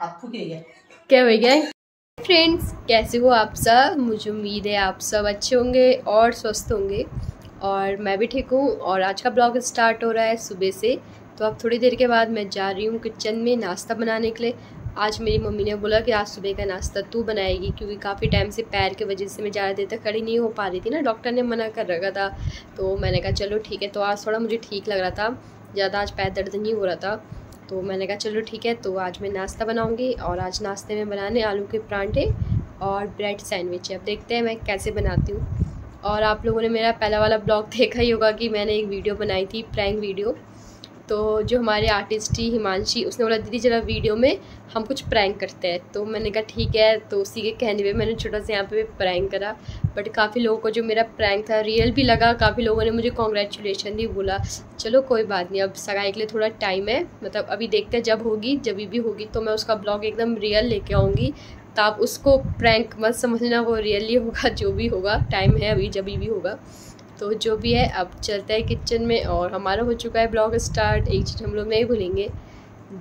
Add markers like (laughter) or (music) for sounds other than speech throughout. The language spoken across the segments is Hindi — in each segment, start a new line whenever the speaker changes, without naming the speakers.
क्या हो गया? फ्रेंड्स कैसे हो आप सब? मुझे उम्मीद है आप सब अच्छे होंगे और स्वस्थ होंगे। और मैं भी ठीक हूँ और आज का ब्लॉग स्टार्ट हो रहा है सुबह से। तो अब थोड़ी देर के बाद मैं जा रही हूँ किचन में नाश्ता बनाने के लिए। आज मेरी मम्मी ने बोला कि आज सुबह का नाश्ता तू बनाएगी क्योंकि काफ़ी टाइम से पैर की वजह से मैं ज़्यादा देर तक खड़ी नहीं हो पा रही थी ना। डॉक्टर ने मना कर रखा था। तो मैंने कहा, चलो ठीक है। तो आज थोड़ा मुझे ठीक लग रहा था। ज़्यादा आज पैर दर्द नहीं हो रहा था। तो मैंने कहा, चलो ठीक है तो आज मैं नाश्ता बनाऊँगी और आज नाश्ते में बनाने आलू के परांठे और ब्रेड सैंडविच अब देखते हैं मैं कैसे बनाती हूँ। और आप लोगों ने मेरा पहला वाला ब्लॉग (laughs) देखा ही होगा कि मैंने एक वीडियो बनाई थी, प्रैंक वीडियो। तो जो हमारे आर्टिस्ट थी हिमांशी, उसने बोला, दीदी, जरा वीडियो में हम कुछ प्रैंक करते हैं। तो मैंने कहा, ठीक है। तो उसी के कहने पे मैंने छोटा सा यहाँ पे प्रैंक करा। बट काफ़ी लोगों को जो मेरा प्रैंक था रियल भी लगा। काफ़ी लोगों ने मुझे कॉन्ग्रेचुलेशन भी बोला। चलो, कोई बात नहीं। अब सगाई के लिए थोड़ा टाइम है। मतलब अभी देखते हैं जब होगी। जब भी होगी तो मैं उसका ब्लॉग एकदम रियल लेके आऊँगी। तो आप उसको प्रैंक मत समझना, वो रियली होगा, जो भी होगा। टाइम है अभी, जब भी होगा। तो जो भी है, अब चलते हैं किचन में और हमारा हो चुका है ब्लॉग स्टार्ट एक चीज़ हम लोग नहीं भूलेंगे,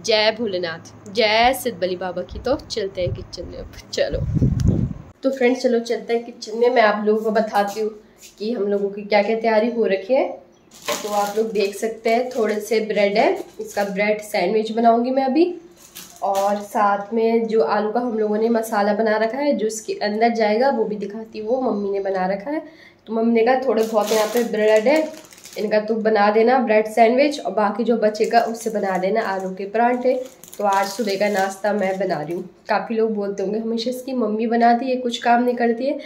जय भोलेनाथ, जय सिद्ध बली बाबा की। तो चलते हैं किचन में अब, चलो। तो फ्रेंड्स चलो चलते हैं किचन में। मैं आप लोगों को बताती हूँ कि हम लोगों की क्या क्या तैयारी हो रखी है। तो आप लोग देख सकते हैं, थोड़े से ब्रेड है इसका ब्रेड सैंडविच बनाऊँगी मैं अभी। और साथ में जो आलू का हम लोगों ने मसाला बना रखा है, जो इसके अंदर जाएगा, वो भी दिखाती हूँ, वो मम्मी ने बना रखा है। तो मम्मी ने कहा, थोड़े बहुत यहाँ पे ब्रेड है, इनका तो बना देना ब्रेड सैंडविच और बाकी जो बचेगा उससे बना देना आलू के परांठे। तो आज सुबह का नाश्ता मैं बना रही हूँ। काफ़ी लोग बोलते होंगे, हमेशा इसकी मम्मी बनाती है, कुछ काम नहीं करती है।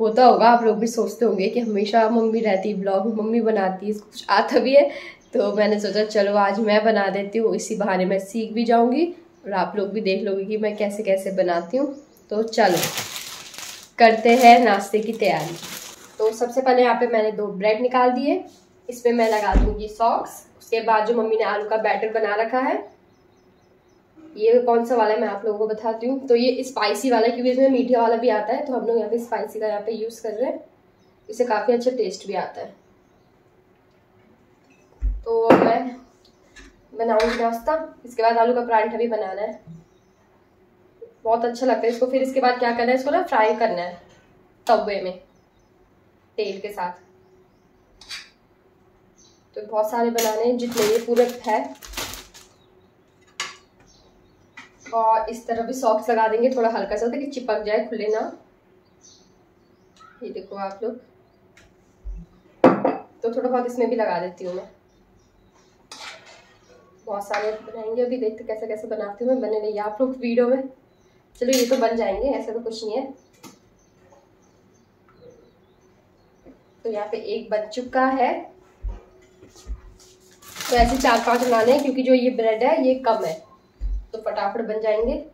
होता होगा, आप लोग भी सोचते होंगे कि हमेशा मम्मी रहती है, ब्लॉग मम्मी बनाती है, कुछ आता भी है। तो मैंने सोचा, चलो आज मैं बना देती हूँ, इसी बहाने मैं सीख भी जाऊँगी और आप लोग भी देख लोगे कि मैं कैसे कैसे बनाती हूँ। तो चलो, करते हैं नाश्ते की तैयारी। सबसे पहले यहाँ पे मैंने दो ब्रेड निकाल दिए। इसमें मैं लगा दूँगी सॉक्स उसके बाद जो मम्मी ने आलू का बैटर बना रखा है, ये कौन सा वाला है मैं आप लोगों को बताती हूँ। तो ये स्पाइसी वाला क्योंकि इसमें मीठे वाला भी आता है तो हम लोग यहाँ पे स्पाइसी का यहाँ पे यूज़ कर रहे हैं। इससे काफ़ी अच्छा टेस्ट भी आता है। तो मैं बनाऊँगी नाश्ता। इसके बाद आलू का परांठा भी बनाना है। बहुत अच्छा लगता है इसको। फिर इसके बाद क्या करना है? इसको ना फ्राई करना है, तवे में। तेल के साथ। तो बहुत सारे बनाने हैं, जितने ये पूरे है। और इस तरह भी सॉक्स लगा देंगे, थोड़ा हल्का सा, ताकि चिपक जाए, खुले ना। ये देखो आप लोग। तो थोड़ा बहुत इसमें भी लगा देती हूँ मैं। बहुत सारे बनाएँगे अभी, देखते कैसे कैसे बनाती हूँ मैं, बने रही आप लोग वीडियो में। चलो, ये तो बन जाएँगे, ऐसा तो कुछ नहीं है। तो यहाँ पे एक बन चुका है। तो ऐसे चार पाँच बनाने हैं, क्योंकि जो ये ब्रेड है, ये कम है। तो फटाफट बन जाएँगे।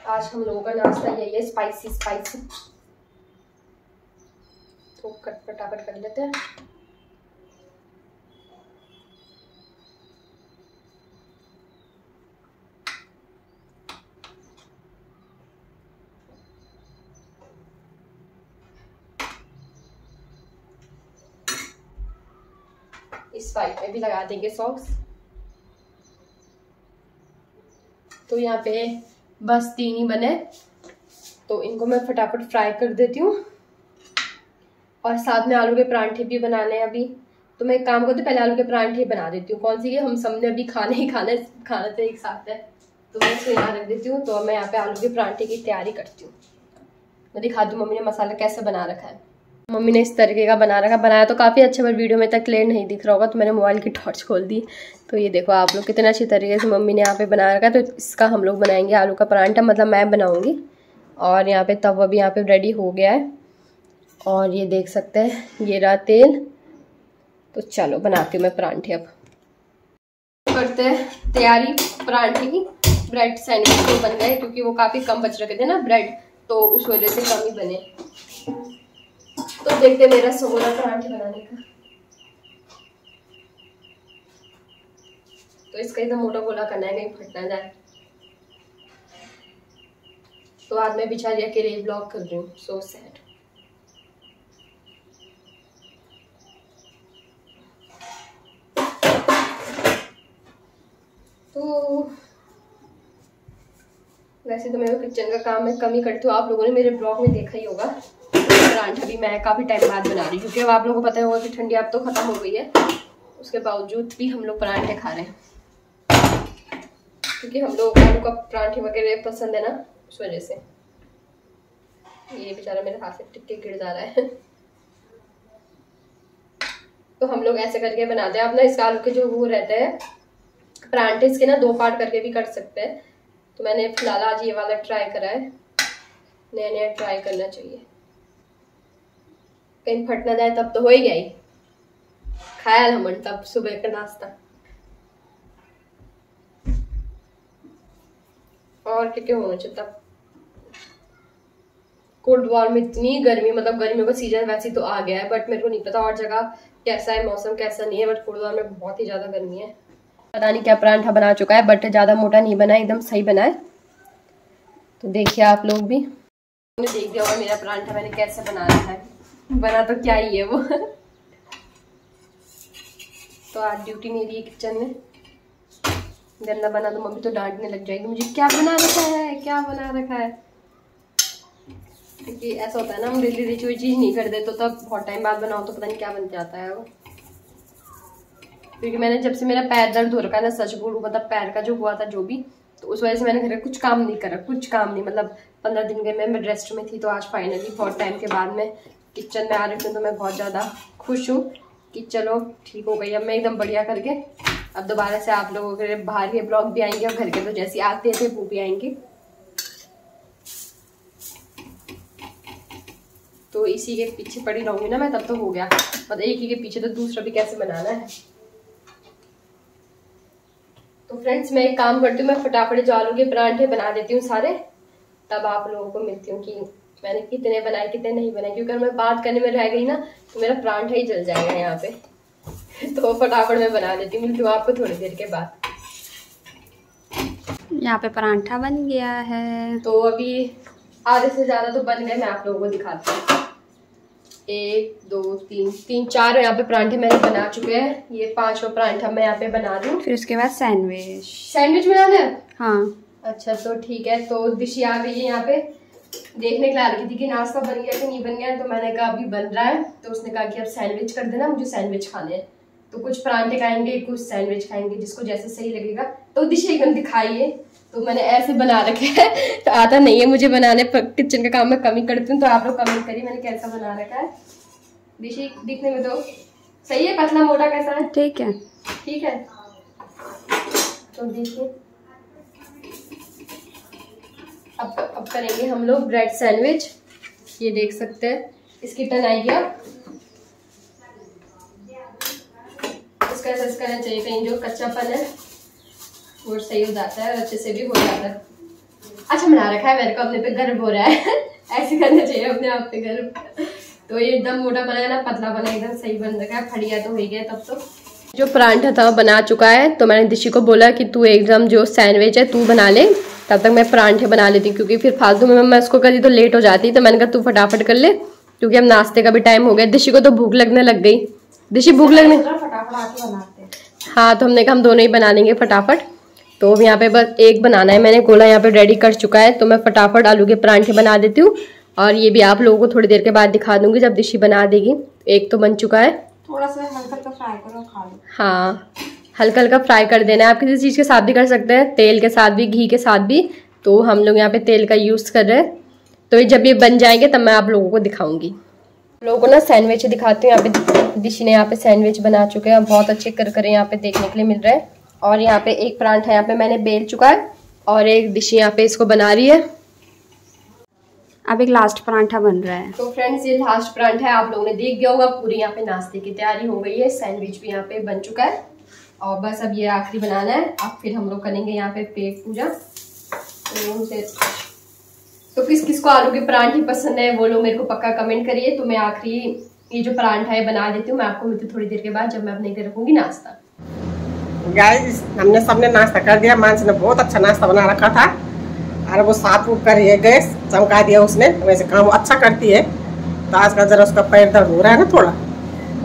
आज हम लोगों का नाश्ता यही है स्पाइसी स्पाइसी तो कट, फटाफट कर लेते हैं। वाइट में भी लगा देंगे सॉक्स तो यहाँ पे बस तीन ही बने। तो इनको मैं फटाफट फ्राई कर देती हूँ। और साथ में आलू के परांठे भी बनाने हैं अभी। तो मैं एक काम करती हूँ, पहले आलू के परांठे बना देती हूँ। कौन सी है हम सबने अभी खाने ही खाने, खाना तो एक साथ है। तो मैं इसको यहाँ रख देती हूँ। तो मैं यहाँ पे आलू के परांठे की तैयारी करती हूँ। मैं दिखा दूँ मम्मी ने मसाला कैसे बना रखा है। मम्मी ने इस तरीके का बना रखा, बनाया तो काफ़ी अच्छा पर वीडियो में तक क्लियर नहीं दिख रहा होगा तो मैंने मोबाइल की टॉर्च खोल दी। तो ये देखो, आप लोग कितने अच्छी तरीके से मम्मी ने यहाँ पे बना रखा तो इसका हम लोग बनाएँगे आलू का परांठा मतलब मैं बनाऊँगी। और यहाँ पे तवा भी यहाँ पे रेडी हो गया है। और ये देख सकते हैं, ये रहा तेल। तो चलो, बनाती हूँ मैं परांठे अब। करते हैं तैयारी परांठे की। ब्रेड सैंडविच तो बन गए, क्योंकि वो काफ़ी कम बच रखे थे ना ब्रेड तो उस वजह से कम ही बने। तो देखते मेरा सगोला पराठे बनाने का। तो इसका एकदम मोटा बोला करना है, कहीं फटना जाए। तो आज मैं बिचारिया के लिए ब्लॉग कर रही सो सैड तो वैसे तो मेरे किचन का काम मैं कम ही करती हूँ। आप लोगों ने मेरे ब्लॉग में देखा ही होगा। परांठा भी मैं काफ़ी टाइम बाद बना रही हूँ, क्योंकि अब आप लोगों को पता होगा कि ठंडी अब तो ख़त्म हो गई है। उसके बावजूद भी हम लोग परांठे खा रहे हैं। क्योंकि हम लोग आलू का परांठे वगैरह पसंद है ना, उस वजह से। ये बेचारा मेरे हाथ से टिक्के गिर जा रहा है। (laughs) तो हम लोग ऐसे करके बनाते हैं। अपना इस आलू के जो वो रहते हैं, परांठे, इसके ना दो पार्ट करके भी कर सकते हैं। तो मैंने फ़िलहाल आज ये वाला ट्राई करा है। नया नया ट्राई करना चाहिए। कहीं फट ना जाए तब तो हो ही गया ही। खाया हम तब सुबह का नाश्ता। और क्या क्या होना चाहिए तब? कोल्ड वॉर में इतनी गर्मी मतलब गर्मियों का सीज़न वैसे तो आ गया है बट मेरे को नहीं पता और जगह कैसा है, मौसम कैसा नहीं है बट कोल्ड वॉर में बहुत ही ज़्यादा गर्मी है। पता नहीं क्या परांठा बना चुका है बट ज़्यादा मोटा नहीं बना, एकदम सही बना है। तो देखिए आप लोग भी। देख दिया और मेरा परांठा मैंने कैसे बना रखा है। बना तो क्या ही है वो। तो आज ड्यूटी मेरी है किचन में गंदा बना तो मम्मी तो डांटने लग जाएगी, मुझे क्या बना रखा है? क्या बना रखा है? क्योंकि ऐसा होता है ना, हम डेली डेली कोई चीज़ नहीं कर दे तो तब बहुत टाइम बाद बनाओ तो पता नहीं क्या बन जाता है वो। क्योंकि मैंने जब से मेरा पैर दर्द हो रखा है ना, सच बोलूँ मतलब पैर का जो हुआ था, जो भी तो उस वजह से मैंने घर का कुछ काम नहीं करा, कुछ काम नहीं मतलब पंद्रह दिन मैं मैं रेस्ट में थी तो आज फाइनली बहुत टाइम के बाद में किचन में आ रही हूँ तो मैं बहुत ज़्यादा खुश हूँ कि चलो ठीक हो गई। अब मैं एकदम बढ़िया करके अब दोबारा से आप लोगों के बाहर के ब्लॉग भी आएँगे और घर के तो जैसे आते थे वो भी आएँगे। तो इसी के पीछे पड़ी रहूँगी ना मैं, तब तो हो गया। मतलब एक ही के पीछे तो दूसरा भी कैसे बनाना है? तो फ्रेंड्स, मैं एक काम करती हूँ, मैं फटाफट जो आलू के परांठे बना देती हूँ सारे। तब आप लोगों को मिलती हूँ कि मैंने कितने बनाए कितने नहीं बनाए क्योंकि अगर मैं बात करने में रह गई ना तो मेरा परांठा ही जल जाएगा यहाँ पे। (laughs) तो फटाफट मैं बना देती हूँ मिलती हूँ आपको थोड़ी देर के बाद।
यहाँ पे परांठा बन गया है।
तो अभी आधे से ज़्यादा तो बन गए मैं आप लोगों को दिखाती हूँ। एक दो तीन तीन चार यहाँ पे परांठे मैंने बना चुके हैं। ये पांचवा परांठा मैं यहाँ पे बना दूँ
फिर उसके बाद सैंडविच
सैंडविच बनाना है?
हाँ।
अच्छा तो ठीक है तो डिशी आ गई है यहाँ पे? देखने के लिए आ रही थी कि नाश्ता बन गया कि नहीं बन गया तो मैंने कहा अभी बन रहा है तो उसने कहा कि अब सैंडविच कर देना मुझे सैंडविच खाने हैं। तो कुछ परांठे खाएँगे कुछ सैंडविच खाएँगे जिसको जैसे सही लगेगा। तो डिश एकदम दिखाइए तो मैंने ऐसे बना रखे है। तो (laughs) आता नहीं है मुझे बनाने किचन का काम मैं कमी करती हूँ तो आप लोग कमेंट करिए मैंने कैसा बना रखा है। डिशी दिखने में तो सही है पतला मोटा कैसा है?
ठीक है।
ठीक है। तो देखिए। अब अब करेंगे हम लोग ब्रेड सैंडविच ये देख सकते हैं। इसकी टन आई गया इसका ऐसा करना चाहिए, कहीं जो कच्चापन है, वो सही हो जाता है और अच्छे से भी हो जाता है। अच्छा बना रखा है, मेरे को अपने पे गर्व हो रहा है। (laughs) ऐसे करना चाहिए अपने आप पे गर्व। तो ये एकदम मोटा बना है ना, पतला बना एकदम सही बन रखा है। फड़िया तो हो गया तब तो। जो परांठा था वो बना चुका है तो मैंने दिशी को बोला कि तू एकदम जो सैंडविच है, तू बना ले। तब तक मैं परांठे बना लेती हूँ क्योंकि फिर फालतू में मैं उसको करी तो लेट हो जाती तो मैंने कहा तू फटाफट कर ले क्योंकि अब नाश्ते का भी टाइम हो गया। दिशी को तो भूख लगने लग गई। दिशी भूख लगने हाँ। तो हमने कहा हम दोनों ही बना लेंगे फटाफट। तो अब यहाँ पे बस एक बनाना है मैंने गोला यहाँ पे रेडी कर चुका है तो मैं फटाफट आलू के परांठे बना देती हूँ। और ये भी आप लोगों को थोड़ी देर के बाद दिखा दूँगी जब दिशी बना देगी। एक तो बन चुका है।
थोड़ा सा हल्का हल्का फ्राई करो खा लो।
हाँ। हल्का हल्का फ्राई कर देना है। आप किसी चीज़ के साथ भी कर सकते हैं तेल के साथ भी घी के साथ भी। तो हम लोग यहाँ पे तेल का यूज़ कर रहे हैं। तो ये जब ये बन जाएँगे तब मैं आप लोगों को दिखाऊँगी। लोगों को ना सैंडविच दिखाती हूँ। यहाँ पे दिशी ने यहाँ पे सैंडविच बना चुके हैं। बहुत अच्छे कर कर यहाँ पे देखने के लिए मिल रहे है। और यहाँ पे एक परांठा यहाँ पे मैंने बेल चुका है। और एक डिश यहाँ पे इसको बना रही है।
अब एक लास्ट परांठा बन रहा है।
तो फ्रेंड्स ये लास्ट परांठा है। आप लोगों ने देख गया होगा पूरी यहाँ पे नाश्ते की तैयारी हो गई है। सैंडविच भी यहाँ पे बन चुका है। और बस अब ये आखिरी बनाना है। अब फिर हम लोग करेंगे यहाँ पे पेट पूजा। तो, तो किस किस को आलू के परांठे पसंद है वो लोग मेरे को पक्का कमेंट करिए। तो मैं आखिरी ये जो परांठा है बना देती हूँ। मैं आपको मिलती थोड़ी देर के बाद जब मैं अपने घर रखूँगी नाश्ता।
गाइस हमने सबने नाश्ता कर दिया। मानस ने बहुत अच्छा नाश्ता बना रखा था। और वो साफ़ उठ कर गैस। चमका दिया उसने। वैसे काम अच्छा करती है। तो आज का जरा उसका पैर दर्द हो रहा है ना थोड़ा।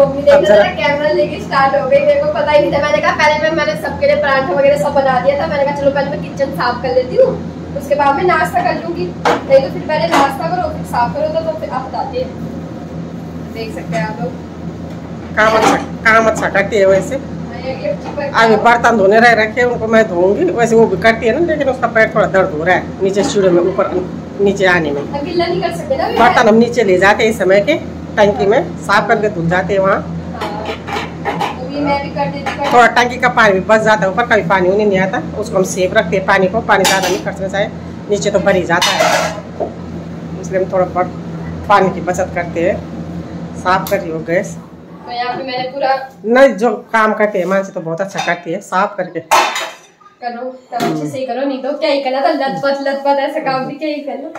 कैमरा लेके स्टार्ट हो गई। मेरे को पता ही नहीं था। मैंने कहा पहले मैं मैंने सबके लिए पराठा वगैरह सब बना दिया था। मैंने कहा चलो पहले मैं किचन साफ़ कर लेती हूँ। उसके बाद में नाश्ता कर लूँगी। नहीं तो फिर पहले नाश्ता करो फिर साफ़ करो तो, तो फिर आप बताते हैं। देख सकते हैं आप लोग।
काम अच्छा काम अच्छा करती है वैसे?
ये- ये चिपक
अभी बर्तन धोने रह रखे उनको मैं धोऊँगी। वैसे वो भी करती है ना लेकिन उसका पैर थोड़ा दर्द हो रहा है। नीचे सीढ़ी में ऊपर नीचे आने में। बर्तन हम नीचे ले जाते हैं इस समय के। टंकी में साफ़ करके धुल जाते हैं वहाँ।
तो
थोड़ा टंकी का पानी भी बच जाता है ऊपर कभी पानी उन्हें नहीं आता उसको हम सेफ़ रखते हैं पानी को पानी ज़्यादा नहीं खर्चना चाहिए नीचे तो भर ही जाता है। इसलिए हम थोड़ा बहुत पानी की बचत करते हैं। साफ़ कर रही हो गैस।
तो पे मैंने पूरा
नहीं जो काम करते हैं मानसी तो बहुत अच्छा करती है साफ़ करके।
करो तब अच्छे से ही करो नहीं तो क्या ही करना था लतपत लतपत ऐसा काम भी क्या ही करना।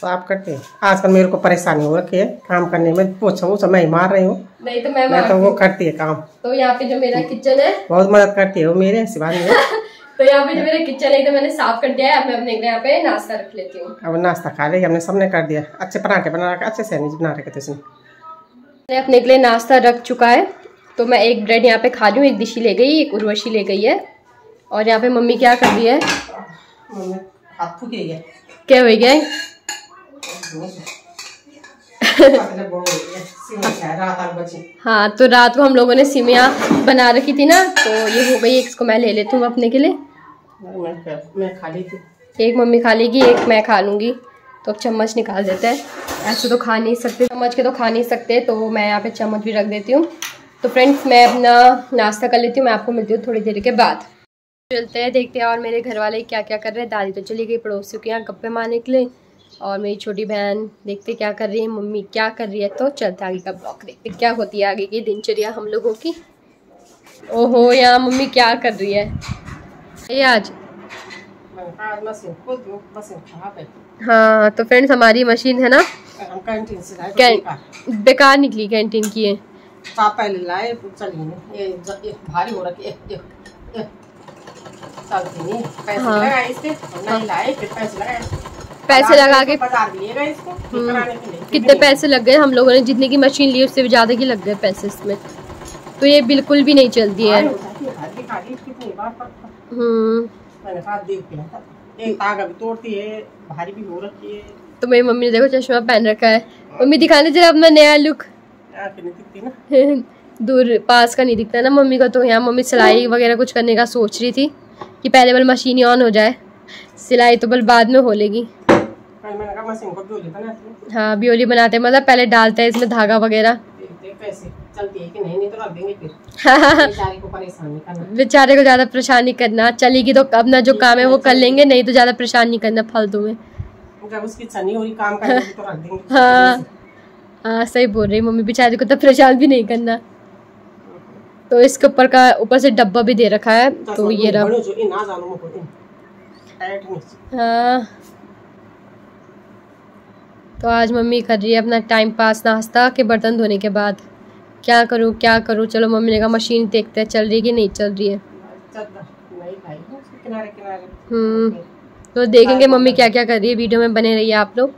साफ़ करते हैं। आजकल मेरे को परेशानी हो रखी है काम करने में। पूछो वो मैं ही मार रही हूँ।
नहीं तो मैं
मैं तो वो करती है काम।
तो यहाँ पे जो मेरा किचन है
बहुत मदद करती है वो मेरे शिवानी में (laughs)
तो यहाँ पे जो मेरा किचन है तो मैंने साफ़ कर दिया है। अब मैं अपने यहाँ पे नाश्ता रख लेती हूँ।
अब नाश्ता खा लिया हमने सबने कर दिया। अच्छे पराठे बना रखे अच्छे सैंडविच बना रखे थे उसने।
मैंने अपने के लिए नाश्ता रख चुका है। तो मैं एक ब्रेड यहाँ पे खा लूँ एक दिशी ले गई एक उर्वशी ले गई है। और यहाँ पे मम्मी क्या कर रही है?
है।
क्या हो गया? हाँ तो रात को हम लोगों ने सिमिया बना रखी थी ना तो ये हो गई, इसको मैं ले लेती हूँ अपने के लिए।
मैं खा ली थी
एक मम्मी खा लेगी, एक मैं खा लूँगी। तो अब चम्मच निकाल देते हैं। ऐसे तो खा नहीं सकते, चम्मच के तो खा नहीं सकते तो मैं यहाँ पे चम्मच भी रख देती हूँ। तो फ्रेंड्स, मैं अपना नाश्ता कर लेती हूँ, मैं आपको मिलती हूँ थोड़ी देर के बाद। चलते हैं, देखते हैं और मेरे घर वाले क्या क्या कर रहे हैं। दादी तो चली गई पड़ोसियों के यहाँ गप्पे मारने के लिए। और मेरी छोटी बहन देखते क्या कर रही है मम्मी क्या कर रही है तो चलते आगे का ब्लॉग देखते क्या होती है आगे की दिनचर्या हम लोगों की। ओहो यहाँ मम्मी क्या कर रही है? ये आज।
है
हाँ तो फ्रेंड्स हमारी मशीन है ना?
कैंटीन
बेकार निकली कैंटीन की है
पहले लाए ये। भारी हो। रखी है। नहीं पैसे
हाँ।
पैसे
लगा के
तो लिए।
कितने पैसे लग गए हम लोगों ने जितने की मशीन ली उससे भी ज़्यादा की लग गए पैसे इसमें। तो ये बिल्कुल भी नहीं चलती है।
हो है,
हम्म।
मैंने कहा देख के लाता। एक तागा भी तोड़ती है भारी भी हो रखी है।
तो मेरी मम्मी ने देखो चश्मा पहन रखा है। मम्मी दिखाने जरा अपना नया लुक (laughs) दूर पास का नहीं दिखता ना मम्मी का तो यहाँ मम्मी सिलाई वगैरह कुछ करने का सोच रही थी कि पहले बल मशीन ही ऑन हो जाए। सिलाई तो बल बाद में हो लेगी।
हूँ।
हाँ ब्योली बनाते हैं। मतलब पहले डालते हैं इसमें धागा वगैरह।
देखते हैं है तो फिर। (laughs) बेचारी को
ज़्यादा परेशान नहीं करना। चलेगी तो अपना जो काम है वो कर लेंगे नहीं तो ज़्यादा परेशान नहीं करना फालतू में।
जब उसकी काम (laughs) तो रख देंगे।
हाँ। हाँ सही बोल रही मम्मी। बेचारे को तो परेशान भी नहीं करना। तो इसके ऊपर का ऊपर से डब्बा भी दे रखा है तो ये रहा। हाँ। तो आज मम्मी कर रही है अपना टाइम पास नाश्ता के बर्तन धोने के बाद। क्या करूँ क्या करूँ? चलो मम्मी ने कहा मशीन देखते हैं, चल रही है कि नहीं चल रही है। हम्म तो देखेंगे मम्मी क्या क्या कर रही है वीडियो में बने रहिए आप लोग।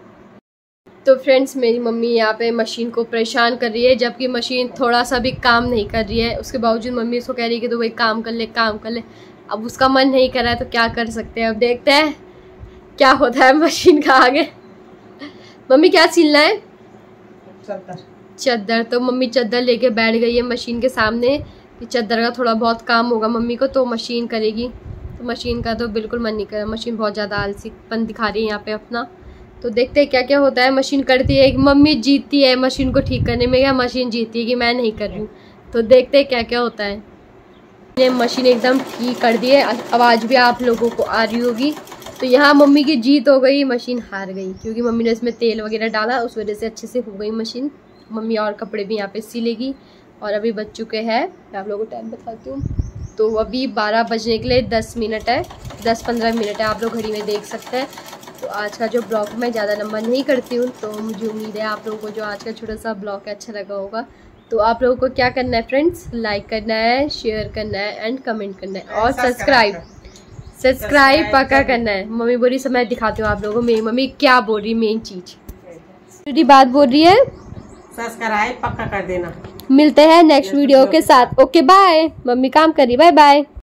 तो फ्रेंड्स मेरी मम्मी यहाँ पे मशीन को परेशान कर रही है, जबकि मशीन थोड़ा सा भी काम नहीं कर रही है। उसके बावजूद मम्मी उसको कह रही है कि तो भाई काम कर ले, काम कर ले। अब उसका मन नहीं कर रहा है तो क्या कर सकते हैं? अब देखते हैं, क्या होता है मशीन का आगे। मम्मी क्या सिलना है?
चद्दर।
चद्दर। तो मम्मी चद्दर लेके बैठ गई है मशीन के सामने। कि चद्दर का थोड़ा बहुत काम होगा मम्मी को तो मशीन करेगी। तो मशीन का तो बिल्कुल मन नहीं कर रहा। मशीन बहुत ज़्यादा आलसीपन दिखा रही है यहाँ पे अपना। तो देखते हैं क्या क्या होता है। मशीन करती है मम्मी जीतती है मशीन को ठीक करने में या मशीन जीतती है कि मैं नहीं कर रही हूँ? तो देखते हैं क्या क्या होता है। मशीन एकदम ठीक कर दी है। आवाज़ भी आप लोगों को आ रही होगी। तो यहाँ मम्मी की जीत हो गई मशीन हार गई क्योंकि मम्मी ने इसमें तेल वगैरह डाला उस वजह से अच्छे से हो गई मशीन। मम्मी और कपड़े भी यहाँ पे सिलेगी और अभी बज चुके हैं मैं आप लोगों को टाइम बताती हूँ। तो अभी बारह बजने के लिए दस मिनट है दस पंद्रह मिनट है आप लोग घड़ी में देख सकते हैं। तो आज का जो ब्लॉग मैं ज़्यादा लंबा नहीं करती हूँ तो मुझे उम्मीद है आप लोगों को जो आज का छोटा सा ब्लॉग है अच्छा लगा होगा। तो आप लोगों को क्या करना है फ्रेंड्स लाइक करना है शेयर करना है एंड कमेंट करना है और सब्सक्राइब सब्सक्राइब पक्का करना। है। मम्मी बोल रही समय दिखाती हूँ आप लोगों को। मेरी मम्मी क्या बोल रही मेन चीज़। छोटी बात बोल रही है।
सब्सक्राइब पक्का कर देना।
मिलते हैं नेक्स्ट वीडियो के साथ। ओके बाय मम्मी काम करी बाय बाय